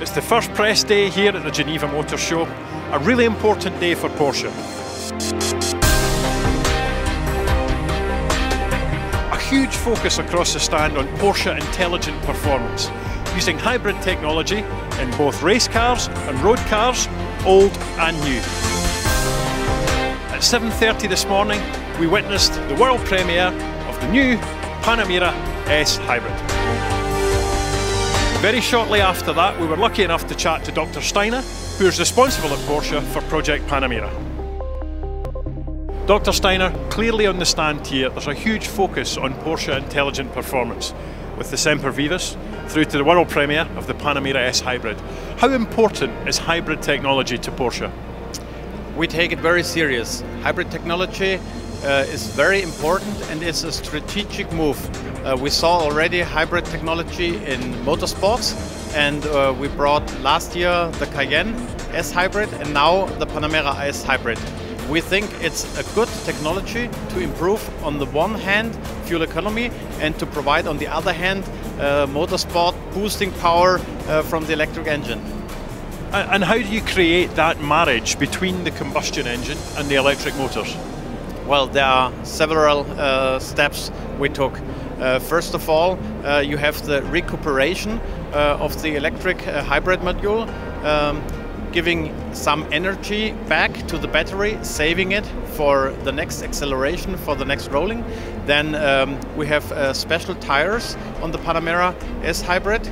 It's the first press day here at the Geneva Motor Show, a really important day for Porsche. A huge focus across the stand on Porsche intelligent performance, using hybrid technology in both race cars and road cars, old and new. At 7.30 this morning, we witnessed the world premiere of the new Panamera S Hybrid. Very shortly after that, we were lucky enough to chat to Dr. Steiner, who is responsible at Porsche for Project Panamera. Dr. Steiner, clearly on the stand here, there's a huge focus on Porsche intelligent performance, with the Semper Vivus through to the world premiere of the Panamera S Hybrid. How important is hybrid technology to Porsche? We take it very serious. Hybrid technology uh, is very important and it's a strategic move. Uh, we saw already hybrid technology in motorsports and uh, we brought last year the Cayenne S Hybrid and now the Panamera S Hybrid. We think it's a good technology to improve on the one hand fuel economy and to provide on the other hand uh, motorsport boosting power uh, from the electric engine. And how do you create that marriage between the combustion engine and the electric motors? Well, there are several uh, steps we took. Uh, first of all, uh, you have the recuperation uh, of the electric uh, hybrid module, um, giving some energy back to the battery, saving it for the next acceleration, for the next rolling. Then um, we have uh, special tires on the Panamera S Hybrid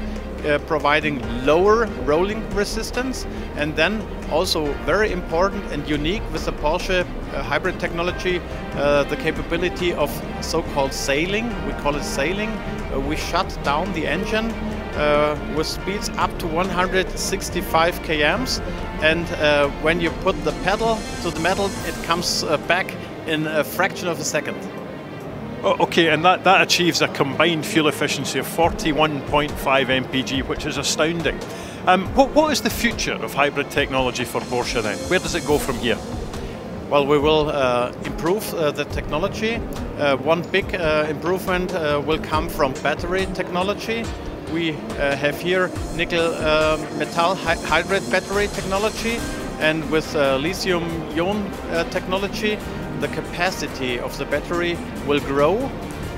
uh, providing lower rolling resistance and then also very important and unique with the Porsche uh, hybrid technology uh, the capability of so-called sailing. We call it sailing. Uh, we shut down the engine uh, with speeds up to 165 kms. And uh, when you put the pedal to the metal it comes back in a fraction of a second okay, and that, that achieves a combined fuel efficiency of 41.5 mpg, which is astounding. Um, what, what is the future of hydride technology for Porsche then? Where does it go from here? Well, we will uh, improve uh, the technology. Uh, one big uh, improvement uh, will come from battery technology. We uh, have here nickel metal hy hybrid battery technology and with lithium ion technology the capacity of the battery will grow.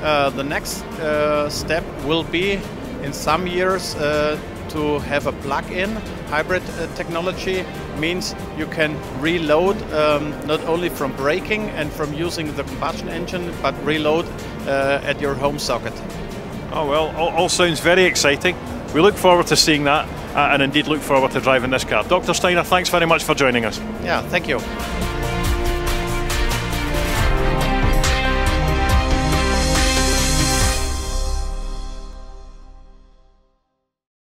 Uh, the next uh, step will be in some years uh, to have a plug-in hybrid uh, technology means you can reload um, not only from braking and from using the combustion engine but reload uh, at your home socket. Oh well, all, all, sounds very exciting. We look forward to seeing that uh, and indeed look forward to driving this car. Dr. Steiner, thanks very much for joining us. Yeah, thank you.